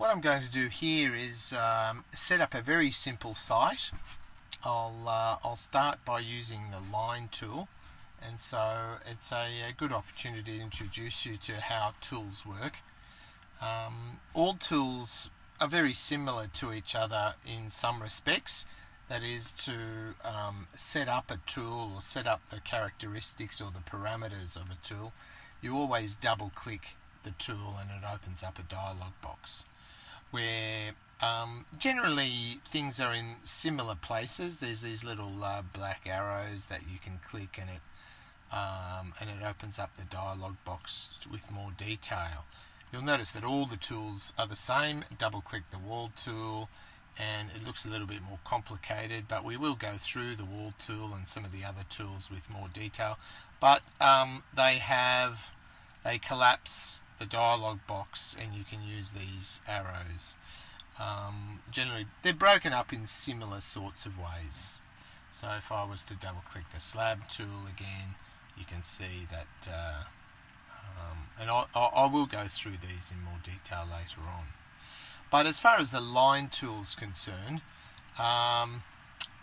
what I'm going to do here is um, set up a very simple site. I'll, uh, I'll start by using the line tool and so it's a, a, good opportunity to introduce you to how tools work. Um, all tools are very similar to each other in some respects. That is to um, set up a tool or set up the characteristics or the parameters of a tool. You always double click the tool and it opens up a dialog box where um, generally things are in similar places. There's these little uh, black arrows that you can click and it um, and it opens up the dialog box with more detail. You'll notice that all the tools are the same. Double click the wall tool and it looks a little bit more complicated but we will go through the wall tool and some of the other tools with more detail but um, they have they collapse the dialog box and you can use these arrows. Um, generally they're broken up in similar sorts of ways. So if I was to double click the slab tool again you can see that uh, um, and I, I, will go through these in more detail later on. But as far as the line tool is concerned um,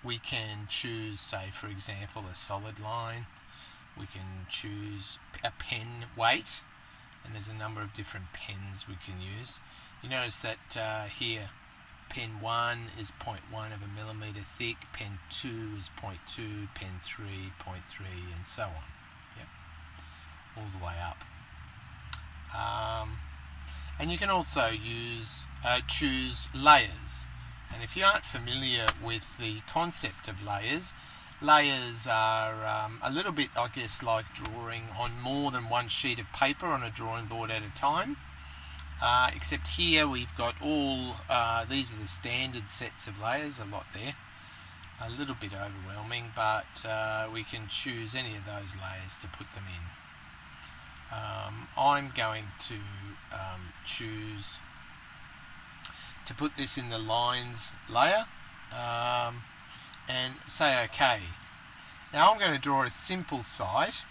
we can choose say for example a solid line. We can choose a pen weight and there's a number of different pens we can use you notice that uh, here pen 1 is 0.1 of a millimeter thick pen 2 is 0.2 pen 3 0.3 and so on Yep, all the way up. Um, and you can also use uh, choose layers. And if you aren't familiar with the concept of layers, layers are um, a little bit, I guess, like drawing on more than one sheet of paper on a drawing board at a time. Uh, except here we've got all, uh, these are the standard sets of layers, a lot there. A little bit overwhelming, but uh, we can choose any of those layers to put them in. Um, I'm going to um, choose to put this in the lines layer um, and say OK. Now I'm going to draw a simple site,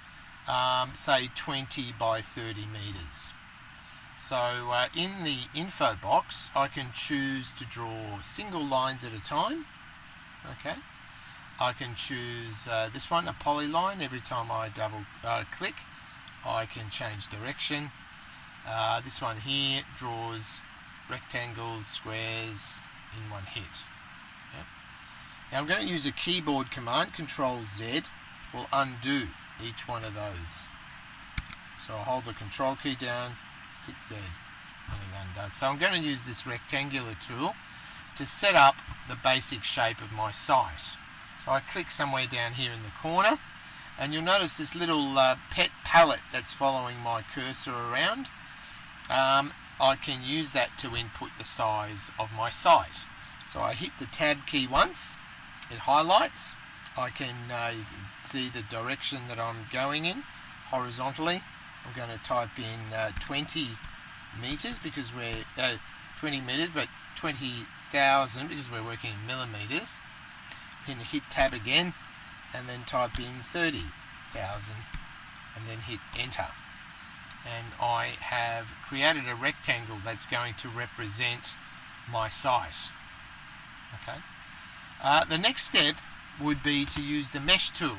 um, say 20 by 30 meters. So uh, in the info box I can choose to draw single lines at a time. Okay. I can choose uh, this one, a polyline, every time I double uh, click I can change direction. Uh, this one here draws rectangles, squares in one hit. Now I'm going to use a keyboard command, Control Z will undo each one of those. So I'll hold the control key down, hit Z, and it undoes. So I'm going to use this rectangular tool to set up the basic shape of my site. So I click somewhere down here in the corner and you'll notice this little uh, pet palette that's following my cursor around. Um, I can use that to input the size of my site. So I hit the tab key once, it highlights. I can, uh, can see the direction that I'm going in horizontally. I'm going to type in uh, 20 meters because we're uh, 20 meters, but 20,000 because we're working in millimeters. Then hit tab again and then type in 30,000 and then hit enter and I have created a rectangle that's going to represent my site okay uh, the next step would be to use the mesh tool.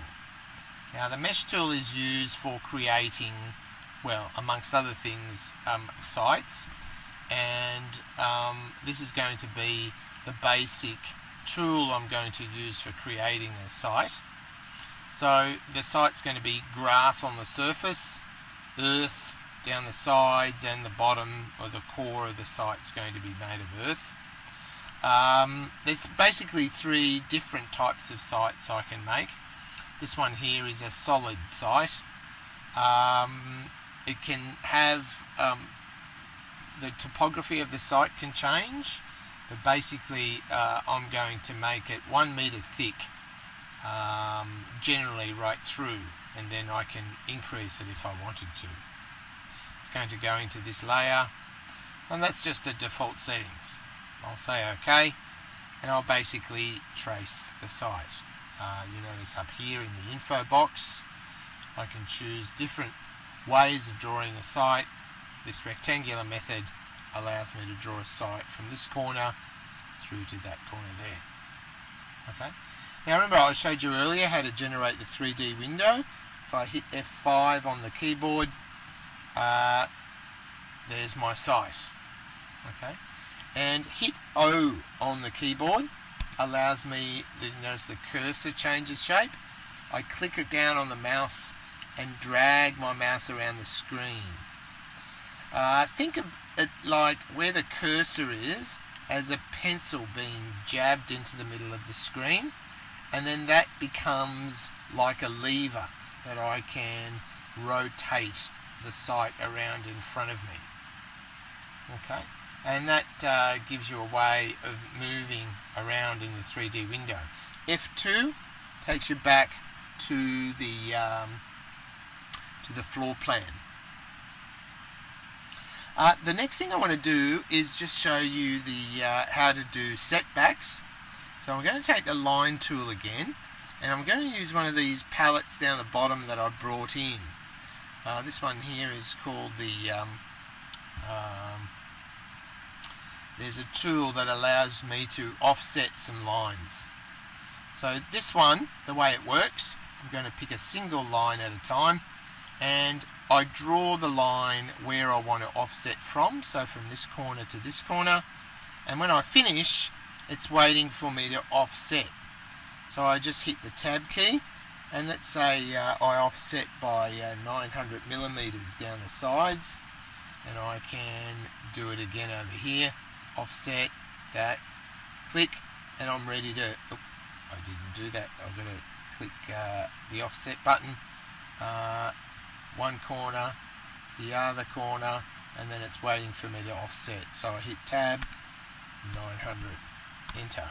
Now the mesh tool is used for creating well amongst other things um, sites. And um, this is going to be the basic tool I'm going to use for creating a site. So the site's going to be grass on the surface, earth down the sides, and the bottom or the core of the site's going to be made of earth. Um, there's basically three different types of sites I can make. This one here is a solid site. Um, it can have um, the topography of the site can change, but basically uh, I'm going to make it one meter thick um, generally right through and then I can increase it if I wanted to. It's going to go into this layer and that's just the default settings. I'll say OK and I'll basically trace the site. Uh, you notice up here in the info box I can choose different ways of drawing a site. This rectangular method allows me to draw a site from this corner through to that corner there. Okay. Now remember I showed you earlier how to generate the 3D window. If I hit F5 on the keyboard, uh, there's my site. Okay. And hit O on the keyboard allows me, notice the cursor changes shape. I click it down on the mouse and drag my mouse around the screen. Uh, think of it like where the cursor is as a pencil being jabbed into the middle of the screen and then that becomes like a lever that I can rotate the site around in front of me. Okay, and that uh, gives you a way of moving around in the 3D window. F2 takes you back to the um, to the floor plan. Uh, the next thing I want to do is just show you the uh, how to do setbacks. So I'm going to take the line tool again and I'm going to use one of these palettes down the bottom that I brought in. Uh, this one here is called the um, there's a tool that allows me to offset some lines. So this one, the way it works, I'm going to pick a single line at a time and I draw the line where I want to offset from, so from this corner to this corner, and when I finish, it's waiting for me to offset. So I just hit the tab key, and let's say uh, I offset by uh, 900 millimeters down the sides, and I can do it again over here, offset that, click, and I'm ready to. Oh, I didn't do that. I'm going to click uh, the offset button. Uh, one corner, the other corner, and then it's waiting for me to offset. So I hit tab, 900, enter.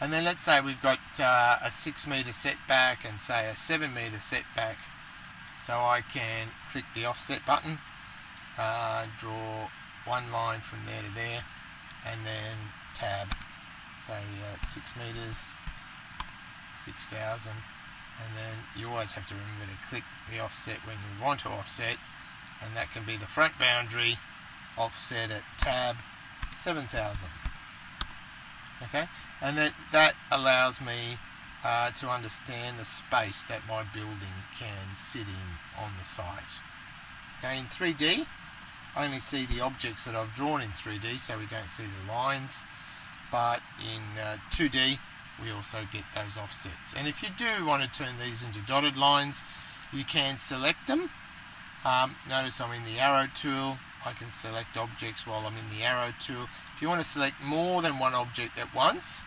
And then let's say we've got uh, a 6 meter setback and say a 7 meter setback. So I can click the offset button, uh, draw one line from there to there, and then tab, say uh, 6 meters, 6,000 and then you always have to remember to click the offset when you want to offset. And that can be the front boundary offset at tab 7000 okay? And that that allows me uh, to understand the space that my building can sit in on the site. Okay in 3D I only see the objects that I've drawn in 3D so we don't see the lines but in uh, 2D we also get those offsets. And if you do want to turn these into dotted lines, you can select them. Um, notice I'm in the arrow tool. I can select objects while I'm in the arrow tool. If you want to select more than one object at once,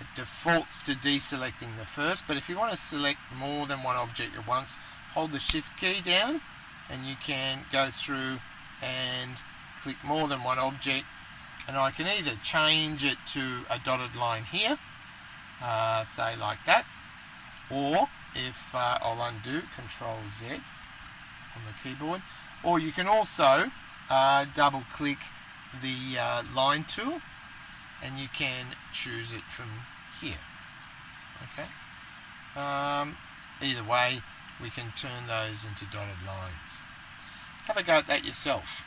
it defaults to deselecting the first. But if you want to select more than one object at once, hold the shift key down and you can go through and click more than one object. And I can either change it to a dotted line here uh, say like that or if uh, I'll undo control Z on the keyboard or you can also uh, double click the uh, line tool and you can choose it from here. Okay? Um, either way we can turn those into dotted lines have a go at that yourself